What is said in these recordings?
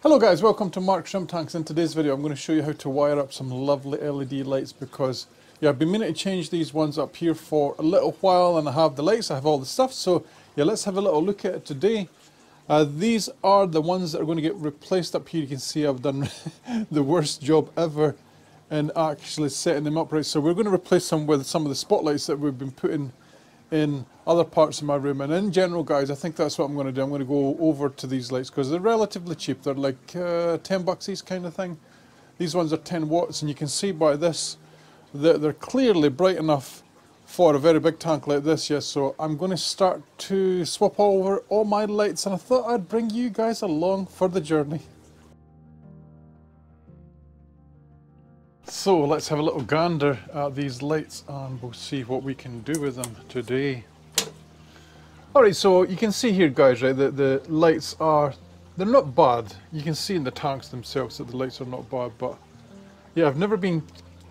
Hello guys, welcome to Mark Shrimp Tanks. In today's video I'm going to show you how to wire up some lovely LED lights because yeah, I've been meaning to change these ones up here for a little while and I have the lights, I have all the stuff, so yeah, let's have a little look at it today. Uh, these are the ones that are going to get replaced up here. You can see I've done the worst job ever in actually setting them up right. So we're going to replace them with some of the spotlights that we've been putting in other parts of my room. And in general, guys, I think that's what I'm going to do. I'm going to go over to these lights because they're relatively cheap. They're like uh, 10 bucks each kind of thing. These ones are 10 watts and you can see by this that they're clearly bright enough for a very big tank like this, yes. So I'm going to start to swap over all my lights and I thought I'd bring you guys along for the journey. So let's have a little gander at these lights and we'll see what we can do with them today. Alright, so you can see here guys, right, that the lights are, they're not bad. You can see in the tanks themselves that the lights are not bad, but yeah, I've never been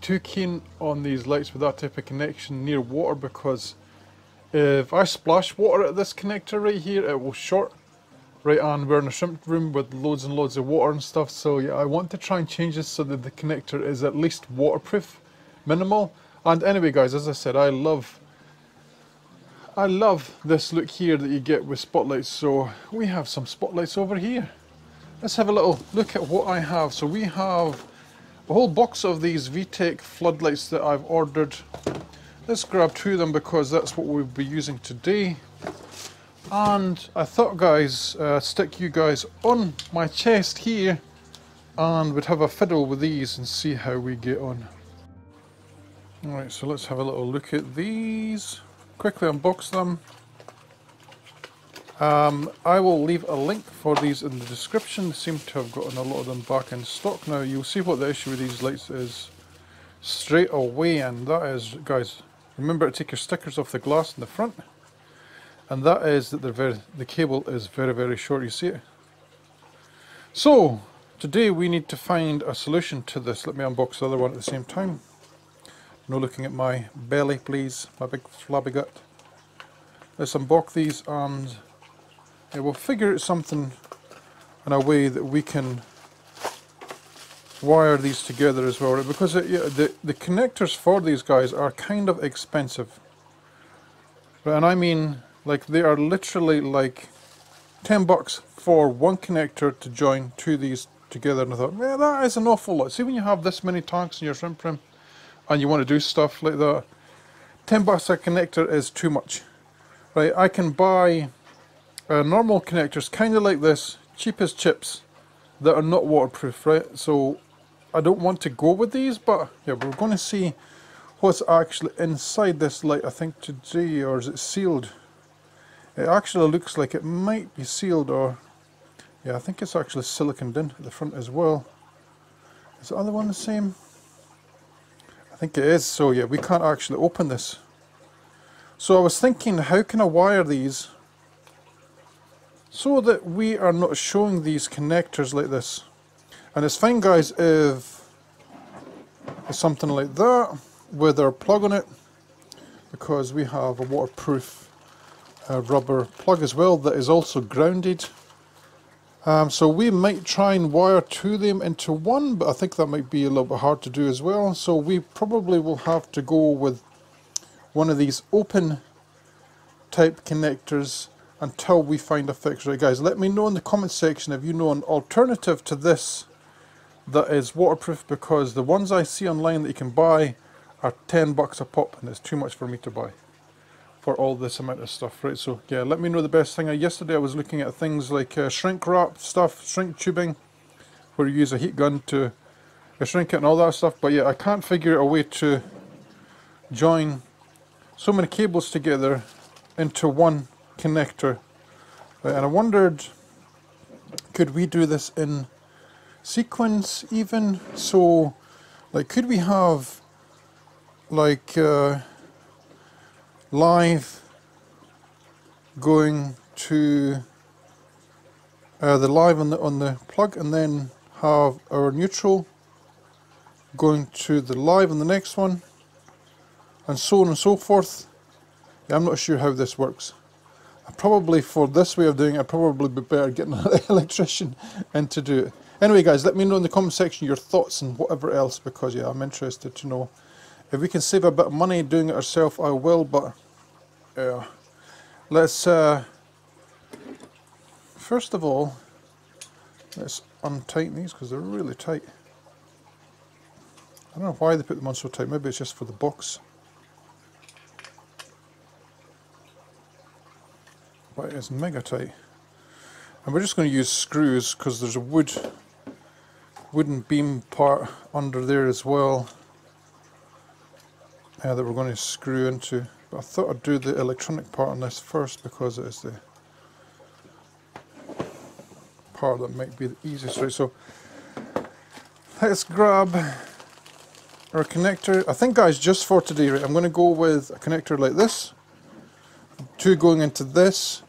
too keen on these lights with that type of connection near water because if I splash water at this connector right here it will short right and we're in a shrimp room with loads and loads of water and stuff so yeah I want to try and change this so that the connector is at least waterproof minimal. And anyway guys as I said I love I love this look here that you get with spotlights. So we have some spotlights over here. Let's have a little look at what I have. So we have a whole box of these V-TAC floodlights that I've ordered. Let's grab two of them because that's what we'll be using today. And I thought guys, uh, stick you guys on my chest here and we'd have a fiddle with these and see how we get on. Alright, so let's have a little look at these. Quickly unbox them. Um, I will leave a link for these in the description. They seem to have gotten a lot of them back in stock now. You'll see what the issue with these lights is straight away and that is, guys, remember to take your stickers off the glass in the front. And that is that very, the cable is very, very short, you see it? So, today we need to find a solution to this. Let me unbox the other one at the same time. No looking at my belly, please, my big flabby gut. Let's unbox these and yeah, we'll figure out something in a way that we can wire these together as well because it, yeah, the, the connectors for these guys are kind of expensive and I mean like they are literally like 10 bucks for one connector to join two of these together and I thought yeah that is an awful lot. See when you have this many tanks in your shrimp room and you want to do stuff like that 10 bucks a connector is too much. Right I can buy uh, normal connectors kind of like this cheap as chips that are not waterproof right? So I don't want to go with these but yeah we're going to see what's actually inside this light I think today or is it sealed it actually looks like it might be sealed or yeah I think it's actually siliconed in at the front as well. Is the other one the same? I think it is. So yeah we can't actually open this. So I was thinking how can I wire these so that we are not showing these connectors like this. And it's fine guys if it's something like that with our plug on it because we have a waterproof uh, rubber plug as well that is also grounded. Um, so we might try and wire two of them into one but I think that might be a little bit hard to do as well. So we probably will have to go with one of these open type connectors until we find a fix. Right guys, let me know in the comment section if you know an alternative to this that is waterproof because the ones I see online that you can buy are 10 bucks a pop and it's too much for me to buy for all this amount of stuff, right? So yeah, let me know the best thing. Yesterday I was looking at things like uh, shrink wrap stuff, shrink tubing, where you use a heat gun to uh, shrink it and all that stuff. But yeah, I can't figure out a way to join so many cables together into one connector. Uh, and I wondered, could we do this in sequence even? So, like, could we have, like, uh, live going to uh, the live on the on the plug and then have our neutral going to the live on the next one and so on and so forth. Yeah, I'm not sure how this works. Probably for this way of doing it, I'd probably be better getting an electrician in to do it. Anyway guys, let me know in the comment section your thoughts and whatever else because yeah, I'm interested to know. If we can save a bit of money doing it ourselves, I will, but yeah. Let's, uh, first of all, let's untighten these because they're really tight. I don't know why they put them on so tight, maybe it's just for the box. But it's mega tight. And we're just going to use screws because there's a wood wooden beam part under there as well uh, that we're going to screw into. But I thought I'd do the electronic part on this first because it is the part that might be the easiest. Right, so let's grab our connector. I think guys, just for today, right, I'm going to go with a connector like this. Two going into this,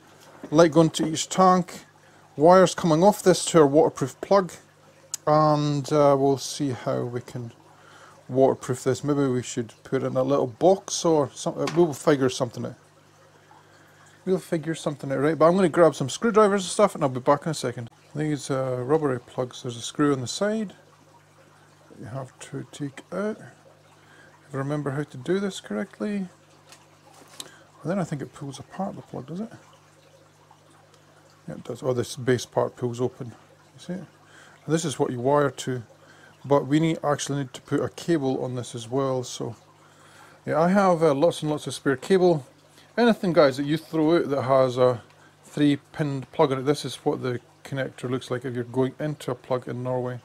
light going to each tank, wires coming off this to our waterproof plug and uh, we'll see how we can waterproof this. Maybe we should put in a little box or something. We'll figure something out. We'll figure something out, right? But I'm going to grab some screwdrivers and stuff and I'll be back in a second. These uh, rubbery plugs, there's a screw on the side you have to take out. If I remember how to do this correctly. And then I think it pulls apart the plug, does it? Yeah, it does. Oh, this base part pulls open. You see it? this is what you wire to but we need actually need to put a cable on this as well so yeah I have uh, lots and lots of spare cable. Anything guys that you throw out that has a three pin plug in it this is what the connector looks like if you're going into a plug in Norway.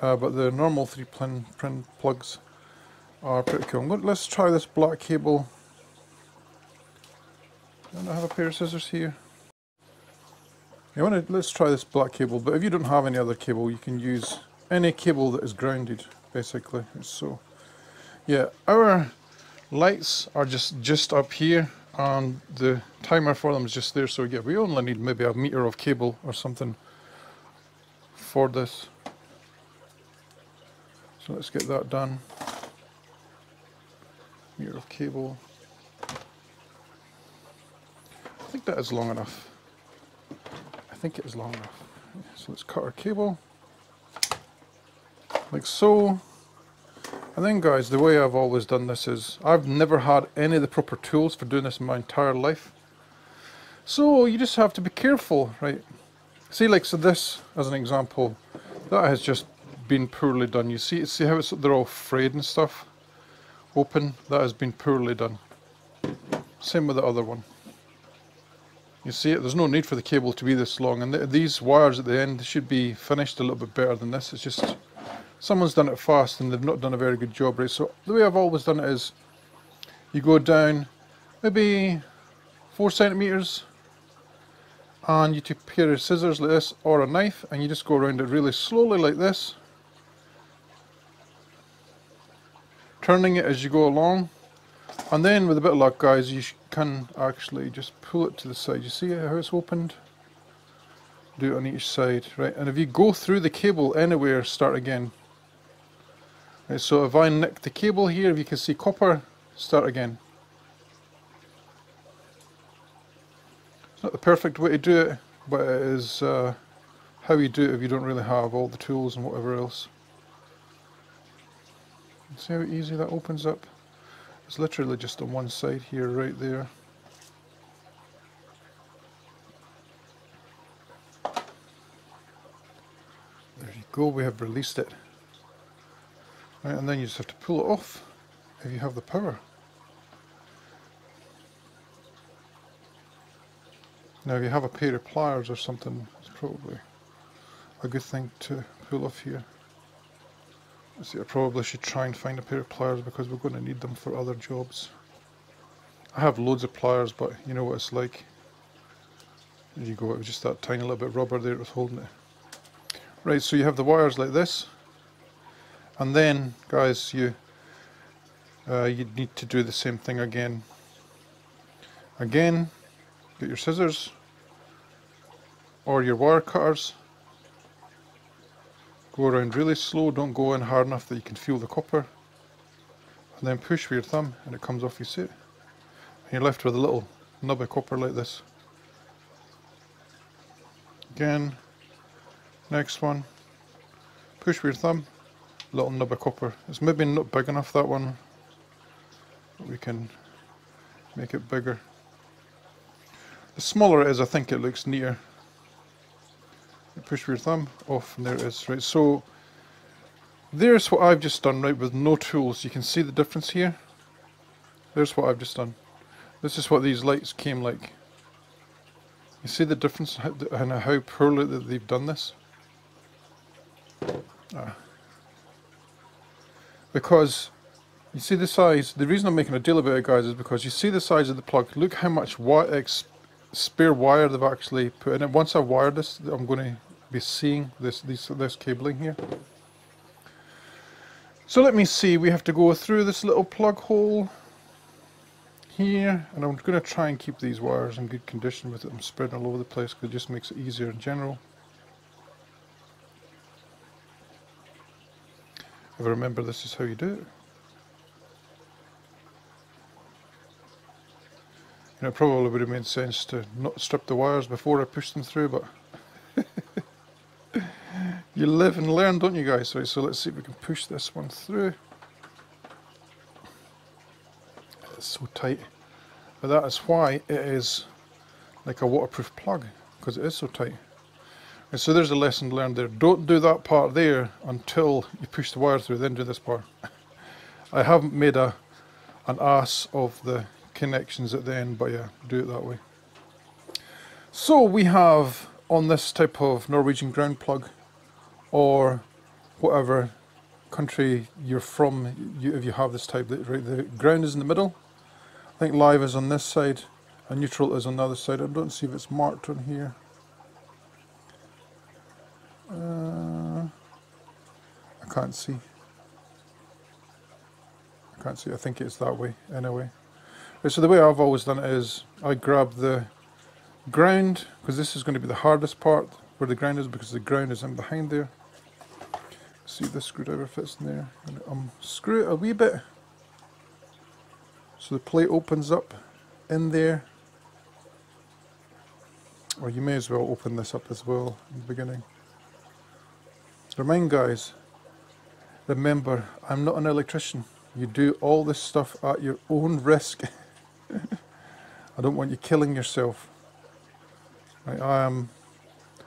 Uh, but the normal three pin, pin plugs are pretty cool. Going, let's try this black cable. I have a pair of scissors here? You want to, let's try this black cable, but if you don't have any other cable, you can use any cable that is grounded, basically. So, yeah, our lights are just, just up here, and the timer for them is just there. So yeah, we only need maybe a meter of cable or something for this. So let's get that done. Meter of cable. I think that is long enough I think it is long enough. So let's cut our cable like so. And then guys, the way I've always done this is I've never had any of the proper tools for doing this in my entire life. So you just have to be careful, right? See like so this as an example, that has just been poorly done. You see see how it's they're all frayed and stuff? Open, that has been poorly done. Same with the other one. You see it, there's no need for the cable to be this long and th these wires at the end should be finished a little bit better than this. It's just someone's done it fast and they've not done a very good job right. So the way I've always done it is you go down maybe four centimeters and you take a pair of scissors like this or a knife and you just go around it really slowly like this turning it as you go along and then with a bit of luck guys, you can actually just pull it to the side. You see how it's opened? Do it on each side, right? And if you go through the cable anywhere, start again. Right, so if I nick the cable here, if you can see copper, start again. It's not the perfect way to do it, but it is uh, how you do it if you don't really have all the tools and whatever else. See how easy that opens up? It's literally just on one side here, right there. There you go, we have released it. Right, and then you just have to pull it off if you have the power. Now if you have a pair of pliers or something, it's probably a good thing to pull off here. See, I probably should try and find a pair of pliers because we're going to need them for other jobs. I have loads of pliers, but you know what it's like. There you go, it was just that tiny little bit of rubber there that was holding it. Right, so you have the wires like this. And then, guys, you uh, you need to do the same thing again. Again, get your scissors or your wire cutters Go around really slow, don't go in hard enough that you can feel the copper. And then push with your thumb and it comes off, you see. And you're left with a little nub of copper like this. Again, next one, push with your thumb, little nub of copper. It's maybe not big enough that one, we can make it bigger. The smaller it is, I think it looks neater. You push your thumb, off, and there it is. Right, so there's what I've just done, right, with no tools. You can see the difference here. There's what I've just done. This is what these lights came like. You see the difference and how poorly that they've done this? Ah. Because you see the size, the reason I'm making a deal about it guys is because you see the size of the plug. Look how much spare wire they've actually put in it. Once I wire this, I'm going to be seeing this, this, this cabling here. So let me see, we have to go through this little plug hole here and I'm going to try and keep these wires in good condition with them spreading all over the place because it just makes it easier in general. If I remember this is how you do it. You know, it probably would have made sense to not strip the wires before I push them through, but you live and learn, don't you guys? Right, so let's see if we can push this one through. It's so tight. But that is why it is like a waterproof plug, because it is so tight. And so there's a lesson learned there. Don't do that part there until you push the wire through, then do this part. I haven't made a an ass of the connections at the end, but yeah, do it that way. So we have on this type of Norwegian ground plug or whatever country you're from, you, if you have this type, right, the ground is in the middle. I think live is on this side and neutral is on the other side. I don't see if it's marked on here. Uh, I can't see. I can't see. I think it's that way anyway. So the way I've always done it is I grab the ground, because this is going to be the hardest part where the ground is, because the ground is in behind there. See if the screwdriver fits in there. And unscrew it a wee bit. So the plate opens up in there. Or you may as well open this up as well in the beginning. Remind guys, remember, I'm not an electrician. You do all this stuff at your own risk. I don't want you killing yourself. I, I am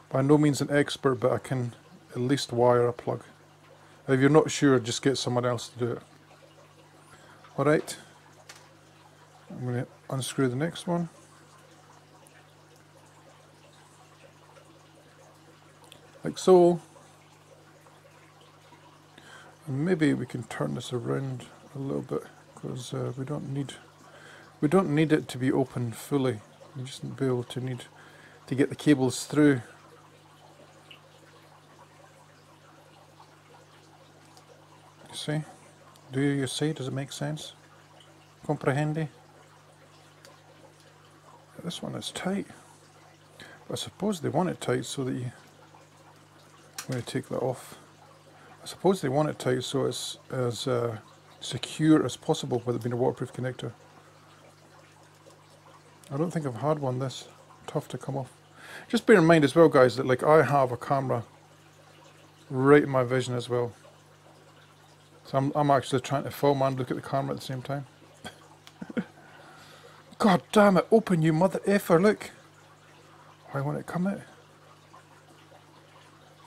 by no means an expert, but I can at least wire a plug. If you're not sure, just get someone else to do it. Alright, I'm going to unscrew the next one. Like so. Maybe we can turn this around a little bit because uh, we don't need we don't need it to be open fully. We just need to be able to need to get the cables through. You see? Do you see? Does it make sense? Comprehende? This one is tight. I suppose they want it tight so that you... I'm going to take that off. I suppose they want it tight so it's as uh, secure as possible with it being a waterproof connector. I don't think I've had one this tough to come off. Just bear in mind as well guys that like I have a camera right in my vision as well. So I'm, I'm actually trying to film and look at the camera at the same time. God damn it, open you mother effer, look. Why won't it come out?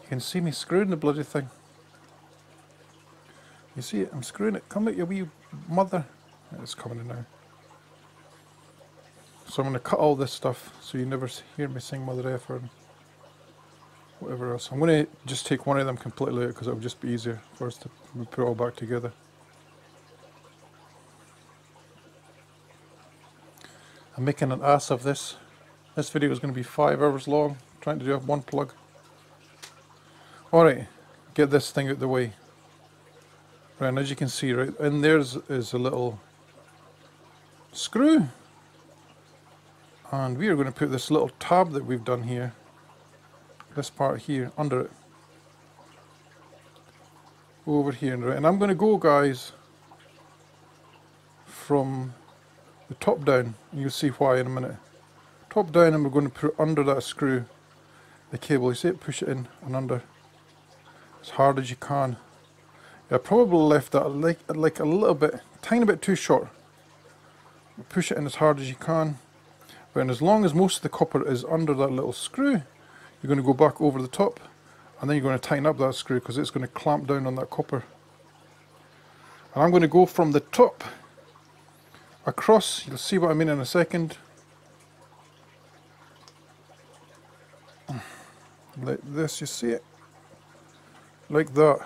You can see me screwing the bloody thing. You see it? I'm screwing it. Come out, you wee mother. It's coming in now. So I'm going to cut all this stuff so you never hear me sing Mother F or whatever else. I'm going to just take one of them completely out because it'll just be easier for us to put it all back together. I'm making an ass of this. This video is going to be five hours long, trying to do one plug. Alright, get this thing out of the way. Right, and as you can see, right in there is a little screw and we are going to put this little tab that we've done here this part here under it over here and I'm going to go guys from the top down. You'll see why in a minute. Top down and we're going to put under that screw the cable. You see it? Push it in and under as hard as you can. I probably left that like, like a little bit, tiny bit too short. Push it in as hard as you can. But as long as most of the copper is under that little screw, you're going to go back over the top and then you're going to tighten up that screw because it's going to clamp down on that copper. And I'm going to go from the top across, you'll see what I mean in a second. Like this, you see it? Like that.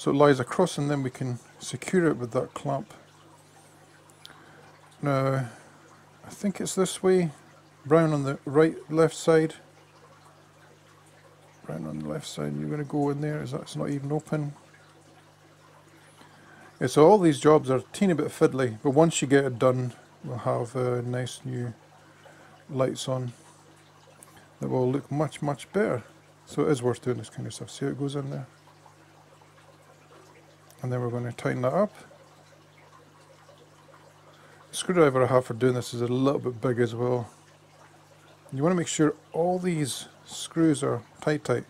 So it lies across and then we can secure it with that clamp. Now, I think it's this way. Brown on the right, left side. Brown on the left side. You're going to go in there as that's not even open. Yeah, so all these jobs are a teeny bit fiddly, but once you get it done, we'll have uh, nice new lights on that will look much, much better. So it is worth doing this kind of stuff. See how it goes in there? And then we're going to tighten that up. The screwdriver I have for doing this is a little bit big as well. You want to make sure all these screws are tight tight.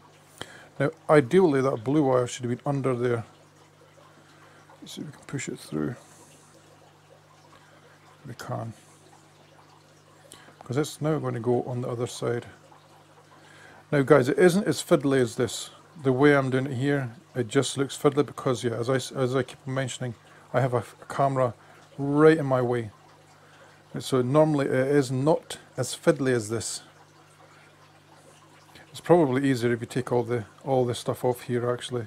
Now ideally that blue wire should have been under there Let's see if we can push it through. We can. Because it's now going to go on the other side. Now guys, it isn't as fiddly as this. The way I'm doing it here, it just looks fiddly because, yeah, as I, as I keep mentioning, I have a, camera right in my way. So normally it is not as fiddly as this. It's probably easier if you take all the all the stuff off here actually.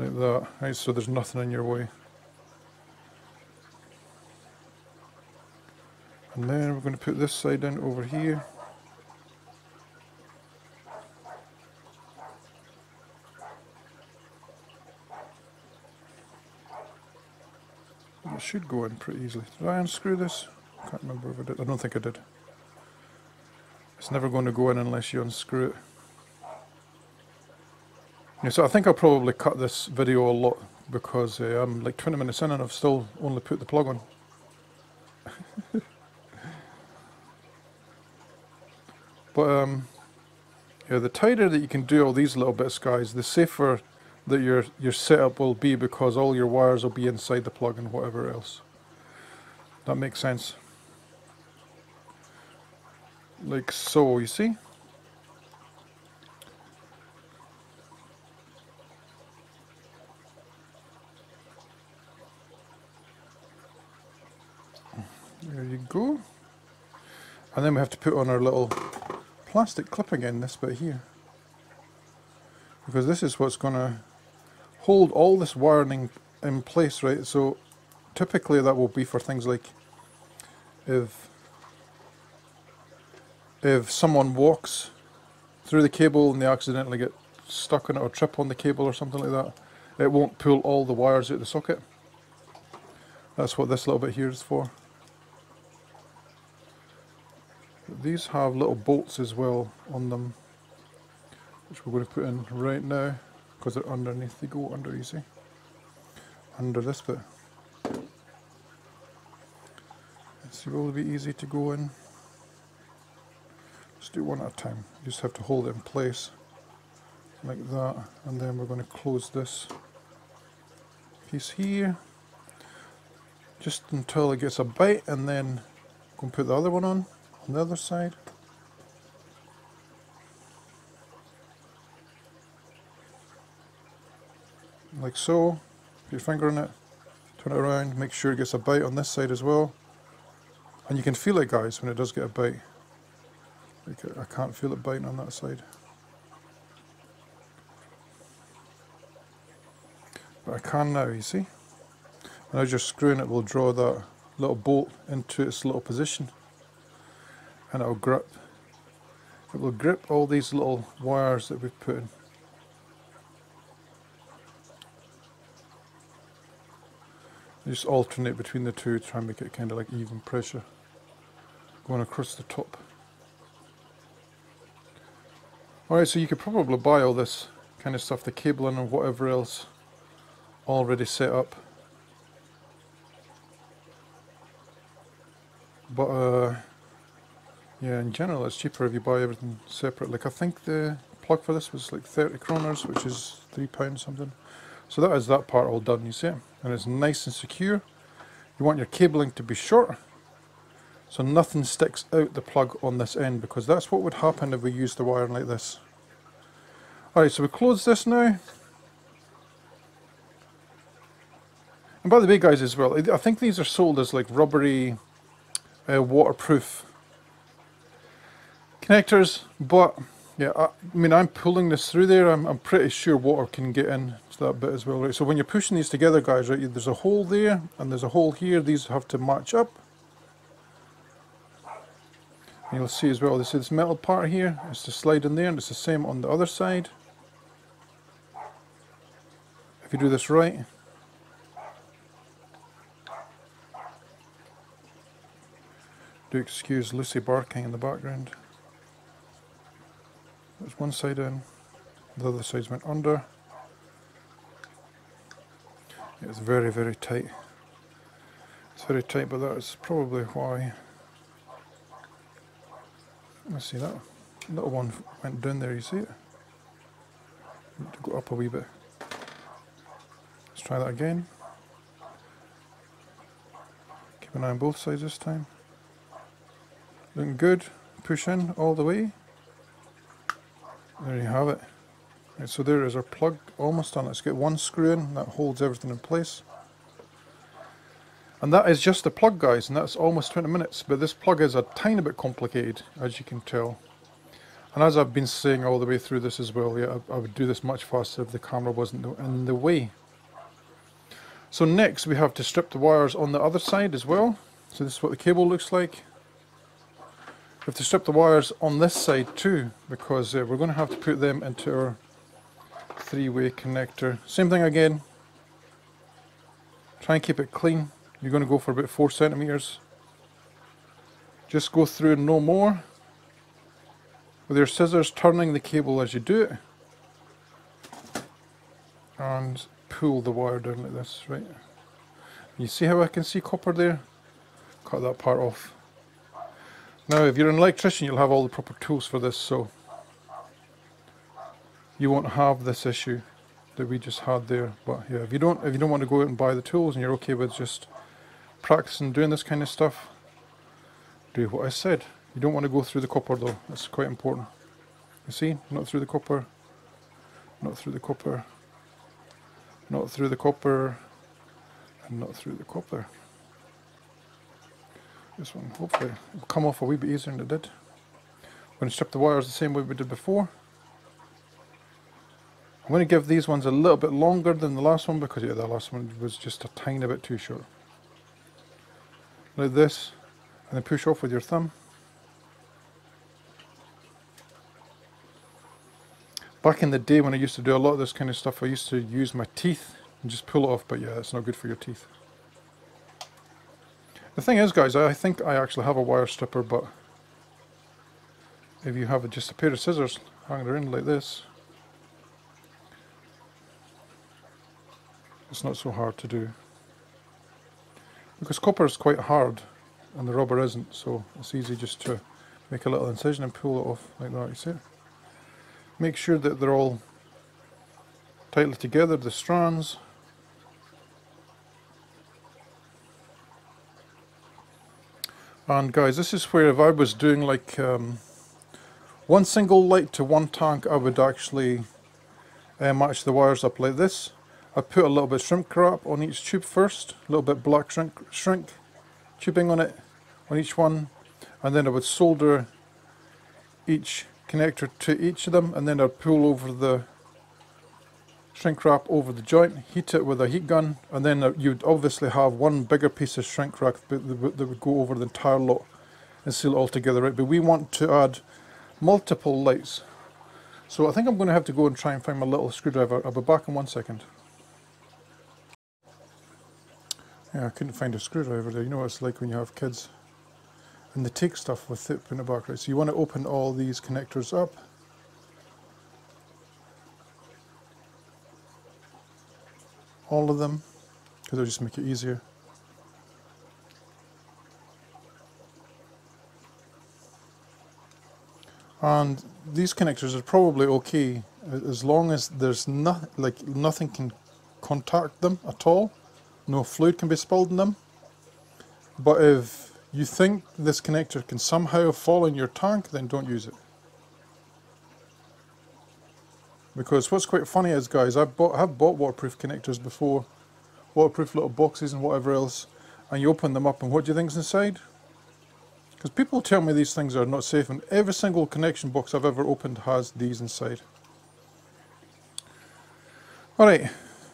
like that, right, so there's nothing in your way. And then we're going to put this side in over here. Should go in pretty easily. Did I unscrew this? I can't remember if I did. I don't think I did. It's never going to go in unless you unscrew it. Yeah, so I think I'll probably cut this video a lot because uh, I'm like 20 minutes in and I've still only put the plug on. but um, yeah, the tighter that you can do all these little bits, guys, the safer that your your setup will be because all your wires will be inside the plug and whatever else. That makes sense. Like so, you see? There you go. And then we have to put on our little plastic clip again, this bit here. Because this is what's going to hold all this wiring in place, right? So typically that will be for things like if if someone walks through the cable and they accidentally get stuck on it or trip on the cable or something like that, it won't pull all the wires out of the socket. That's what this little bit here is for. these have little bolts as well on them which we're going to put in right now because they're underneath they go under you see. Under this bit. Will be easy to go in? Let's do one at a time. You just have to hold it in place like that and then we're going to close this piece here just until it gets a bite and then and put the other one on on the other side. Like so. Put your finger in it, turn it around, make sure it gets a bite on this side as well. And you can feel it guys when it does get a bite. I can't feel it biting on that side. But I can now, you see? And as you're screwing it, will draw that little bolt into its little position and it'll grip it will grip all these little wires that we've put in just alternate between the two try and make it kind of like even pressure going across the top alright so you could probably buy all this kind of stuff the cabling and whatever else already set up. But uh, yeah, in general it's cheaper if you buy everything separate. Like I think the plug for this was like 30 kroners, which is three pounds something. So that is that part all done, you see? And it's nice and secure. You want your cabling to be short, so nothing sticks out the plug on this end, because that's what would happen if we used the wiring like this. Alright, so we close this now. And by the way guys as well, I think these are sold as like rubbery, uh, waterproof connectors, but yeah, I, I, mean I'm pulling this through there, I'm, I'm pretty sure water can get in that bit as well, right? So when you're pushing these together guys, right, there's a hole there and there's a hole here, these have to match up. And you'll see as well, this is this metal part here, it's to slide in there and it's the same on the other side. If you do this right, Do excuse Lucy barking in the background. There's one side in, the other side's went under. It's very, very tight. It's very tight, but that's probably why. Let's see that little one went down there. You see it? To go up a wee bit. Let's try that again. Keep an eye on both sides this time. Looking good. Push in all the way. There you have it. Right, so there is our plug almost done. Let's get one screw in that holds everything in place. And that is just the plug guys and that's almost 20 minutes. But this plug is a tiny bit complicated as you can tell. And as I've been saying all the way through this as well, yeah, I, I would do this much faster if the camera wasn't in the way. So next we have to strip the wires on the other side as well. So this is what the cable looks like. We have to strip the wires on this side too because uh, we're going to have to put them into our three-way connector. Same thing again. Try and keep it clean. You're going to go for about 4 centimeters. Just go through and no more. With your scissors turning the cable as you do it. And pull the wire down like this, right? You see how I can see copper there? Cut that part off. Now if you're an electrician you'll have all the proper tools for this so you won't have this issue that we just had there. But yeah if you don't if you don't want to go out and buy the tools and you're okay with just practicing doing this kind of stuff do what I said. You don't want to go through the copper though. That's quite important. You see? Not through the copper. Not through the copper. Not through the copper. And not through the copper. This one hopefully will come off a wee bit easier than it did. I'm going to strip the wires the same way we did before. I'm going to give these ones a little bit longer than the last one because yeah, the last one was just a tiny bit too short. Like this, and then push off with your thumb. Back in the day when I used to do a lot of this kind of stuff, I used to use my teeth and just pull it off, but yeah, it's not good for your teeth. The thing is guys, I think I actually have a wire stripper, but if you have just a pair of scissors hanging around like this, it's not so hard to do. Because copper is quite hard and the rubber isn't, so it's easy just to make a little incision and pull it off like that, you see? Make sure that they're all tightly together, the strands, And guys, this is where if I was doing like um, one single light to one tank, I would actually uh, match the wires up like this. I put a little bit of shrink wrap on each tube first, a little bit black shrink, shrink tubing on it, on each one, and then I would solder each connector to each of them, and then I'd pull over the shrink wrap over the joint, heat it with a heat gun, and then uh, you'd obviously have one bigger piece of shrink wrap that would go over the entire lot and seal it all together, right? But we want to add multiple lights. So I think I'm going to have to go and try and find my little screwdriver. I'll be back in one second. Yeah, I couldn't find a screwdriver there. You know what it's like when you have kids. And they take stuff with it in the back, right? So you want to open all these connectors up. all of them because it'll just make it easier. And these connectors are probably okay as long as there's no, like nothing can contact them at all. No fluid can be spilled in them. But if you think this connector can somehow fall in your tank, then don't use it. Because what's quite funny is, guys, I've bought, have bought waterproof connectors before, waterproof little boxes and whatever else, and you open them up and what do you think's inside? Because people tell me these things are not safe and every single connection box I've ever opened has these inside. Alright,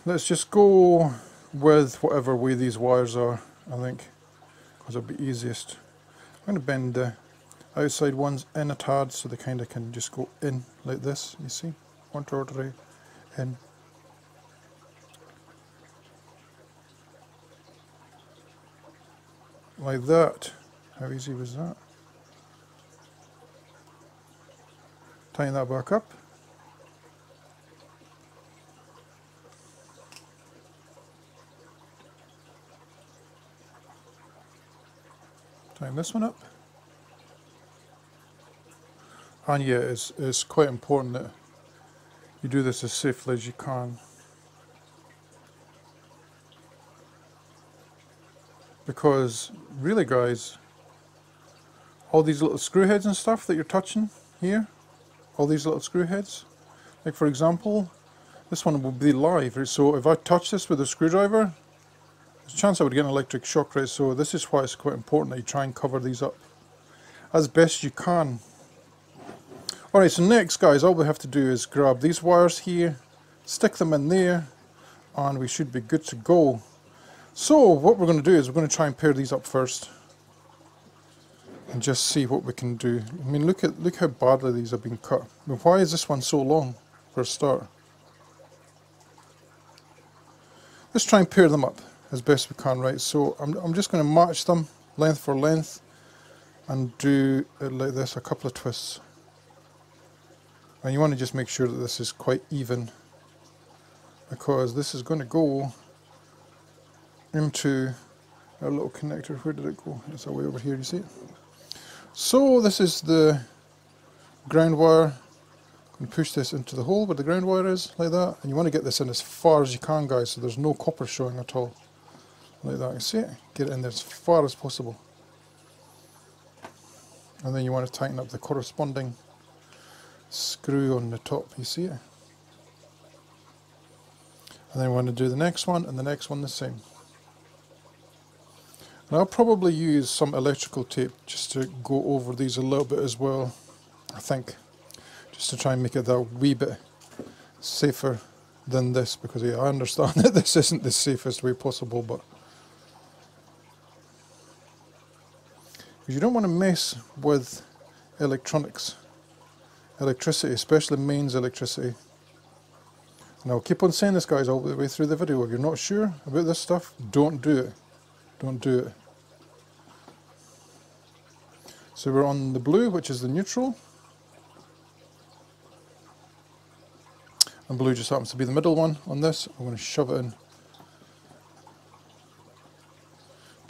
let's just go with whatever way these wires are, I think, because it'll be easiest. I'm going to bend the outside ones in a tad so they kind of can just go in like this, you see? One, two, three, in. Like that. How easy was that? Tighten that back up. Tighten this one up. And yeah, it's, it's quite important that you do this as safely as you can. Because really guys, all these little screw heads and stuff that you're touching here, all these little screw heads, like for example, this one will be live, so if I touch this with a screwdriver, chance I would get an electric shock, right? So this is why it's quite important that you try and cover these up as best you can. Alright, so next guys, all we have to do is grab these wires here, stick them in there, and we should be good to go. So what we're going to do is we're going to try and pair these up first and just see what we can do. I mean, look at look how badly these have been cut. I mean, why is this one so long for a start? Let's try and pair them up as best we can, right? So I'm, I'm just going to match them length for length and do it like this, a couple of twists. And you want to just make sure that this is quite even because this is going to go into our little connector. Where did it go? It's way over here, you see it? So this is the ground wire. I'm push this into the hole where the ground wire is, like that. And you want to get this in as far as you can, guys, so there's no copper showing at all. Like that, you see it? Get it in there as far as possible. And then you want to tighten up the corresponding screw on the top, you see it? And then you want to do the next one, and the next one the same. And I'll probably use some electrical tape just to go over these a little bit as well, I think, just to try and make it that wee bit safer than this, because yeah, I understand that this isn't the safest way possible, but you don't want to mess with electronics, electricity, especially mains electricity. And I'll keep on saying this guys all the way through the video, if you're not sure about this stuff, don't do it. Don't do it. So we're on the blue, which is the neutral. And blue just happens to be the middle one on this. I'm going to shove it in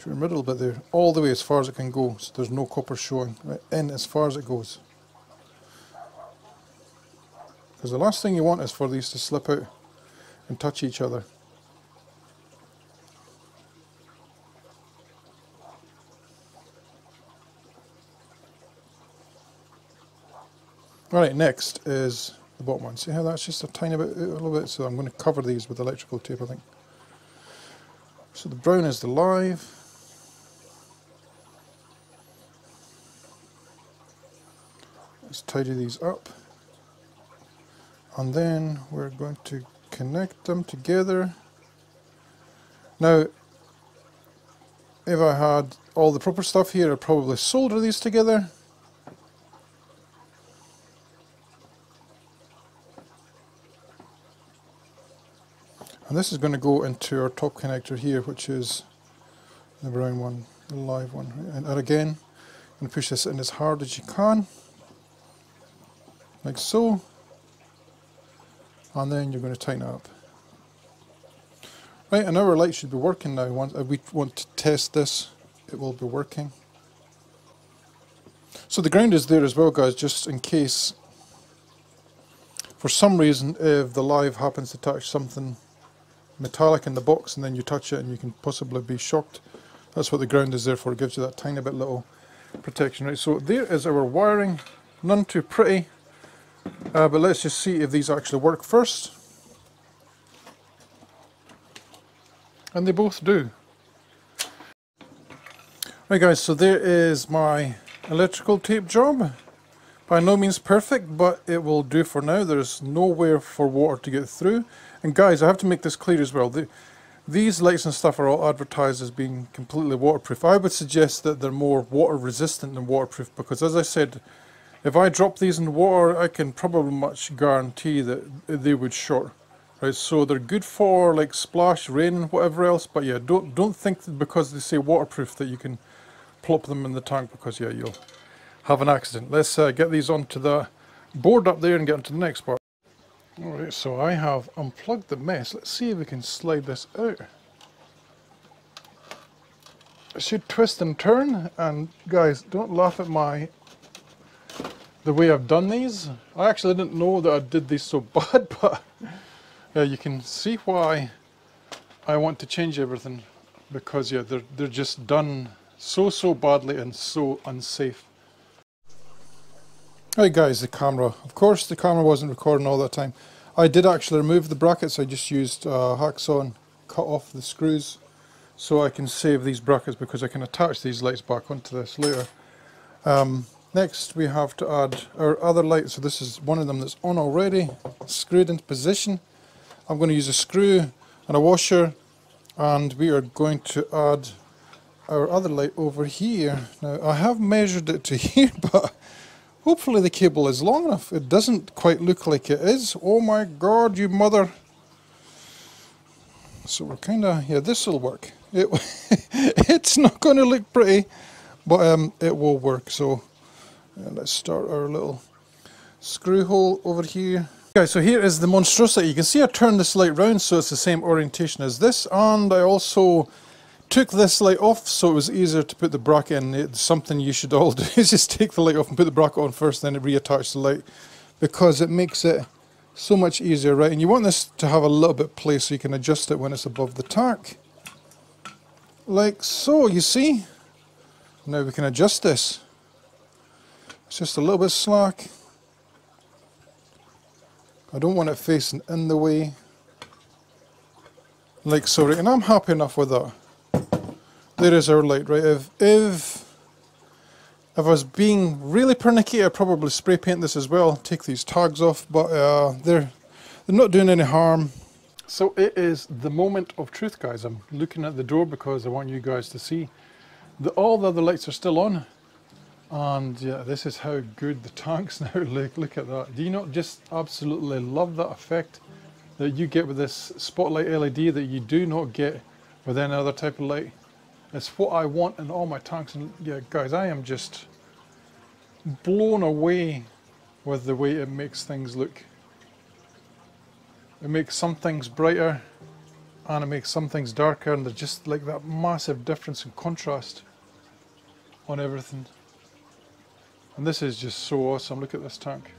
to the middle bit there, all the way as far as it can go, so there's no copper showing, right in as far as it goes. Because the last thing you want is for these to slip out and touch each other. Alright, next is the bottom one. See how that's just a tiny bit, a little bit, so I'm going to cover these with electrical tape I think. So the brown is the live. Tidy these up. And then we're going to connect them together. Now, if I had all the proper stuff here, I'd probably solder these together. And this is going to go into our top connector here, which is the brown one, the live one. And, again, to push this in as hard as you can, like so. And then you're going to tighten up. Right, and our light should be working now. Once we want to test this, it will be working. So the ground is there as well, guys, just in case, for some reason, if the live happens to touch something metallic in the box and then you touch it and you can possibly be shocked. That's what the ground is there for, it gives you that tiny bit little protection. Right, so there is our wiring, none too pretty, uh, but let's just see if these actually work first. And they both do. Right guys, so there is my electrical tape job. By no means perfect, but it will do for now. There's nowhere for water to get through. And guys, I have to make this clear as well. The, these lights and stuff are all advertised as being completely waterproof. I would suggest that they're more water resistant than waterproof because as I said, if I drop these in water, I can probably much guarantee that they would short. Right, so they're good for like splash, rain, whatever else. But yeah, don't don't think because they say waterproof that you can plop them in the tank because yeah, you'll have an accident. Let's uh, get these onto the board up there and get onto the next part. Alright, so I have unplugged the mess. Let's see if we can slide this out. It should twist and turn, and guys, don't laugh at my the way I've done these. I actually didn't know that I did these so bad, but uh, you can see why I want to change everything because yeah, they're they're just done so so badly and so unsafe. Right guys, the camera. Of course the camera wasn't recording all that time. I did actually remove the brackets, I just used uh, hacksaw and cut off the screws so I can save these brackets because I can attach these lights back onto this later. Um, next we have to add our other light, so this is one of them that's on already, screwed into position. I'm going to use a screw and a washer and we are going to add our other light over here. Now I have measured it to here but Hopefully the cable is long enough. It doesn't quite look like it is. Oh my god, you mother. So we're kind of, yeah, this will work. It, it's not going to look pretty, but um, it will work. So uh, let's start our little screw hole over here. Okay, so here is the monstrosity. You can see I turned this light round so it's the same orientation as this, and I also took this light off so it was easier to put the bracket in. It's something you should all do is just take the light off and put the bracket on first then reattach the light because it makes it so much easier, right? And you want this to have a little bit of play so you can adjust it when it's above the tack. Like so, you see? Now we can adjust this. It's just a little bit slack. I don't want it facing in the way. Like so? And I'm happy enough with that there is our light, right? If, if, if I was being really pernickety, I'd probably spray paint this as well, take these tags off, but uh, they're, they're not doing any harm. So it is the moment of truth, guys. I'm looking at the door because I want you guys to see that all the other lights are still on. And yeah, this is how good the tanks now look. Look at that. Do you not just absolutely love that effect that you get with this spotlight LED that you do not get with any other type of light? It's what I want in all my tanks. And yeah, guys, I am just blown away with the way it makes things look. It makes some things brighter and it makes some things darker and there's just like that massive difference in contrast on everything. And this is just so awesome. Look at this tank.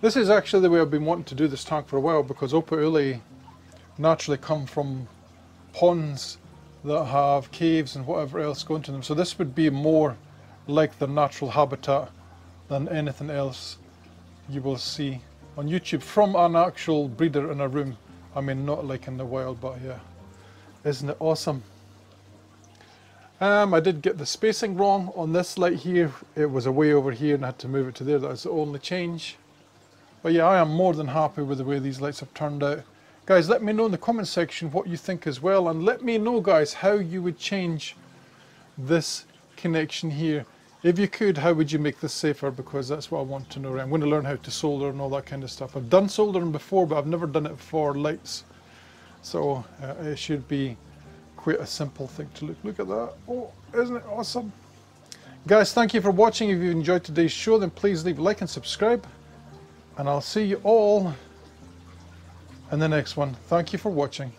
This is actually the way I've been wanting to do this tank for a while because Opae ula naturally come from ponds that have caves and whatever else going to them. So this would be more like their natural habitat than anything else you will see on YouTube from an actual breeder in a room. I mean, not like in the wild, but yeah. Isn't it awesome? Um, I did get the spacing wrong on this light here. It was away over here and I had to move it to there. That was the only change. But yeah, I am more than happy with the way these lights have turned out. Guys, let me know in the comment section what you think as well. And let me know, guys, how you would change this connection here. If you could, how would you make this safer? Because that's what I want to know. I'm going to learn how to solder and all that kind of stuff. I've done soldering before, but I've never done it for lights. So uh, it should be quite a simple thing to look. Look at that. Oh, isn't it awesome? Guys, thank you for watching. If you enjoyed today's show, then please leave a like and subscribe. And I'll see you all in the next one. Thank you for watching.